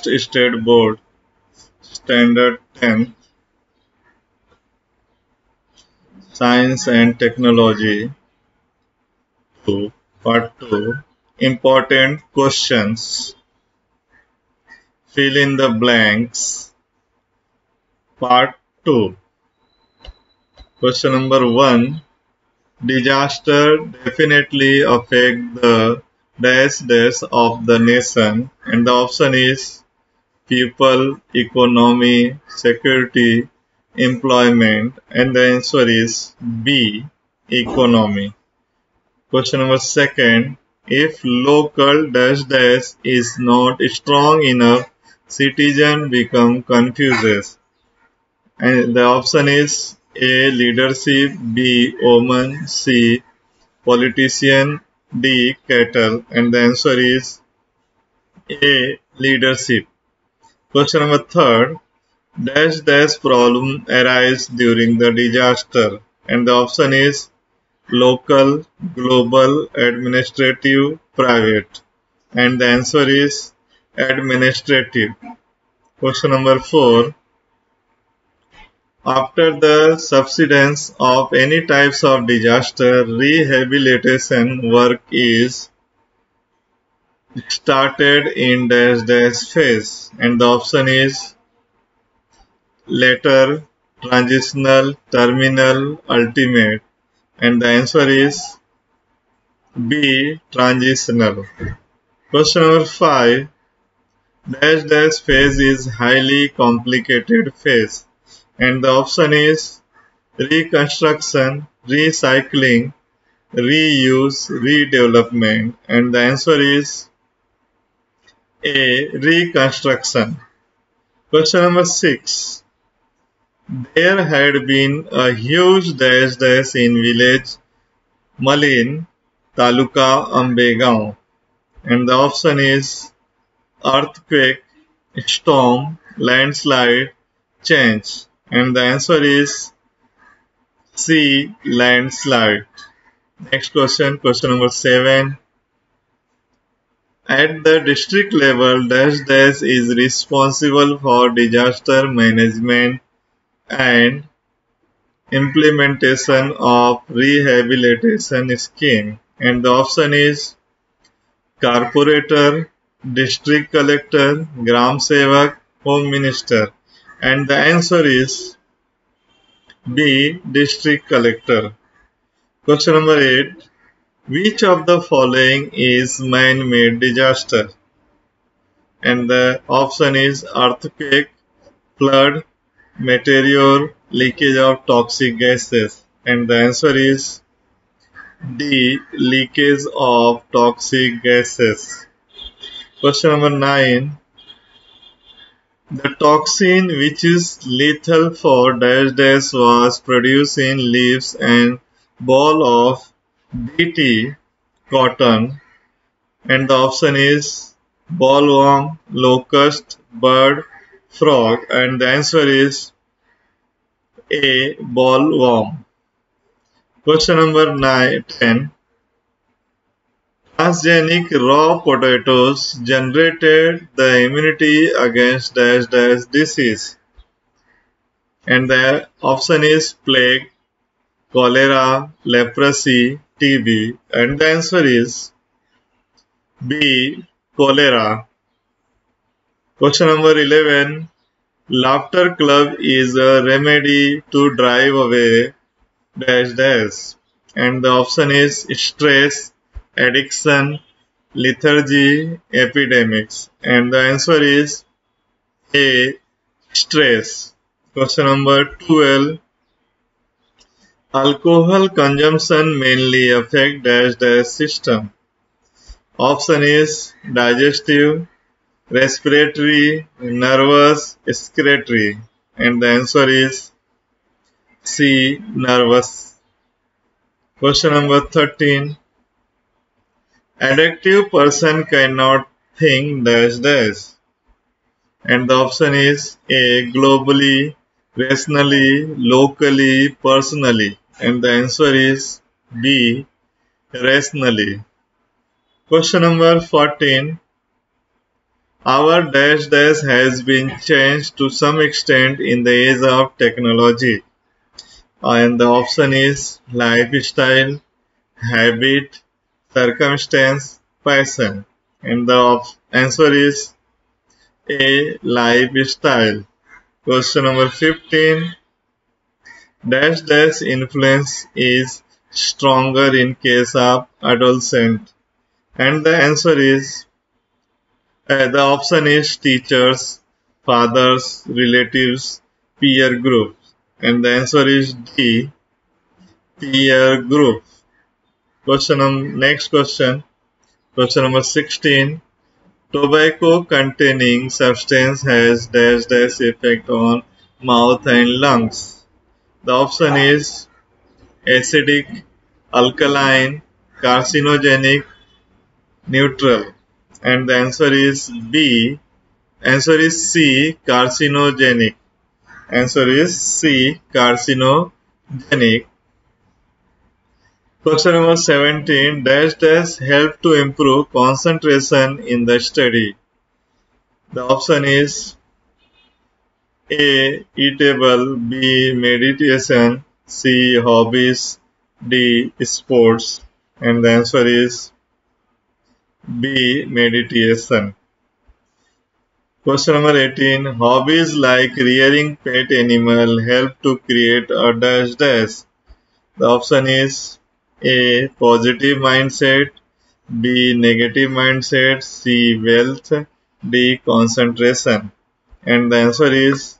Maharashtra State Board Standard 10 Science and Technology 2 Part 2 Important Questions. Fill in the blanks. Part 2 Question number 1 Disaster definitely affect the dash dash of the nation and the option is people, economy, security, employment and the answer is B economy. Question number second if local dash dash is not strong enough citizen become confused and the option is A leadership B woman C politician D. Cattle and the answer is A. Leadership. Question number third. Dash dash problem arise during the disaster and the option is local, global, administrative, private and the answer is administrative. Question number four. After the subsidence of any types of disaster, rehabilitation work is started in dash dash phase and the option is later, transitional, terminal, ultimate and the answer is B transitional. Question number 5 Dash dash phase is highly complicated phase and the option is reconstruction, recycling, reuse, redevelopment and the answer is A. Reconstruction. Question number 6. There had been a huge dash dash in village Malin, Taluka Ambegaon and the option is earthquake, storm, landslide, change and the answer is C. Landslide. Next question, question number 7. At the district level, dash dash is responsible for disaster management and implementation of rehabilitation scheme and the option is corporator, district collector, gram sevak, home minister and the answer is B. District Collector. Question number 8. Which of the following is man-made disaster? And the option is earthquake, flood, meteor, leakage of toxic gases. And the answer is D. Leakage of toxic gases. Question number 9. The toxin which is lethal for dash dash was produced in leaves and boll of BT cotton and the option is bollworm, locust, bird, frog and the answer is A. Bollworm. Question number 9, 10. Transgenic raw potatoes generated the immunity against dash dash disease. And the option is plague, cholera, leprosy, TB. And the answer is B. Cholera. Question number 11. Laughter club is a remedy to drive away dash dash. And the option is stress, addiction, lethargy, epidemics. And the answer is A. Stress. Question number 12. Alcohol consumption mainly affect dash dash system. Option is digestive, respiratory, nervous, excretory. And the answer is C. Nervous. Question number 13 Addictive person cannot think dash dash. And the option is A. Globally, rationally, locally, personally. And the answer is B. Rationally. Question number 14. Our dash dash has been changed to some extent in the age of technology. And the option is lifestyle, habit, circumstance, passion. And the answer is A. Lifestyle. Question number 15. Dash dash influence is stronger in case of adolescent. And the answer is uh, the option is teachers, fathers, relatives, peer groups. And the answer is D, peer group. Question number, next question. Question number 16. Tobacco containing substance has dash dash effect on mouth and lungs. The option is acidic, alkaline, carcinogenic, neutral and the answer is B. Answer is C. Carcinogenic. Answer is C. Carcinogenic. Question number 17. Dash dash help to improve concentration in the study. The option is A. Eatable B. Meditation C. Hobbies D. Sports and the answer is B. Meditation. Question number 18. Hobbies like rearing pet animal help to create a dash dash. The option is A. Positive mindset. B. Negative mindset. C. Wealth. D. Concentration. And the answer is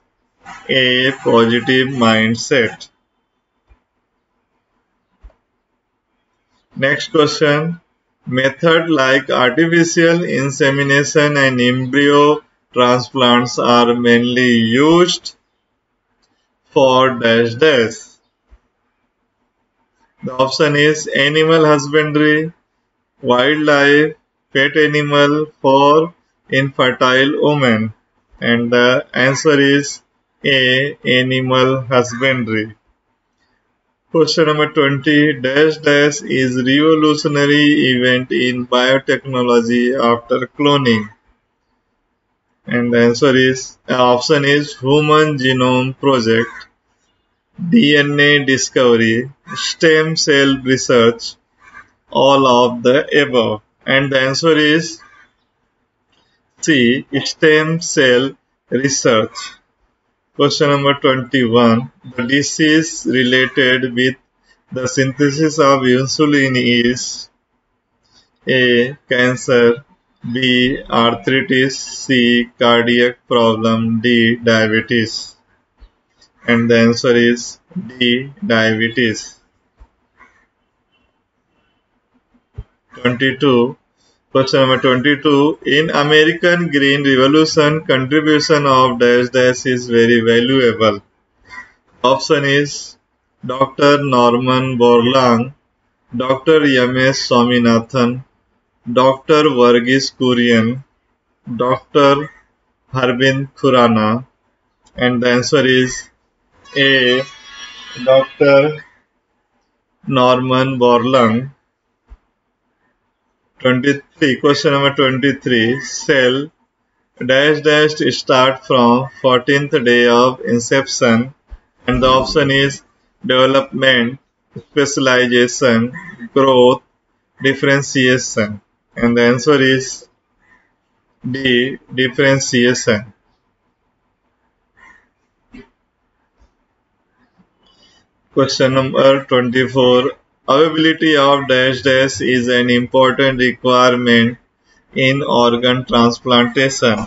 A. Positive mindset. Next question Method like artificial insemination and embryo transplants are mainly used for dash dash. The option is animal husbandry, wildlife, pet animal for infertile women and the answer is A. Animal husbandry. Question number 20. Dash dash is revolutionary event in biotechnology after cloning. And the answer is, option is Human Genome Project, DNA discovery, stem cell research, all of the above. And the answer is C. Stem cell research. Question number 21. The disease related with the synthesis of insulin is A. Cancer B. Arthritis C. Cardiac problem D. Diabetes and the answer is D. Diabetes 22 Question number 22. In American Green Revolution, contribution of dash dash is very valuable. Option is Dr. Norman Borlaug, Dr. M.S. Swaminathan, Dr. Verghese Kurian, Dr. Harbin Khorana, and the answer is A. Dr. Norman Borlaug. 23 question number 23 cell dash dash start from 14th day of inception and the option is development specialization growth differentiation. And the answer is D differentiation. Question number 24 Availability of dash dash is an important requirement in organ transplantation.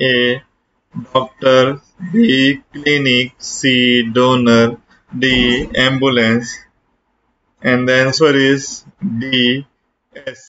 A. Doctor B. Clinic C. Donor D. Ambulance and the answer is D. S.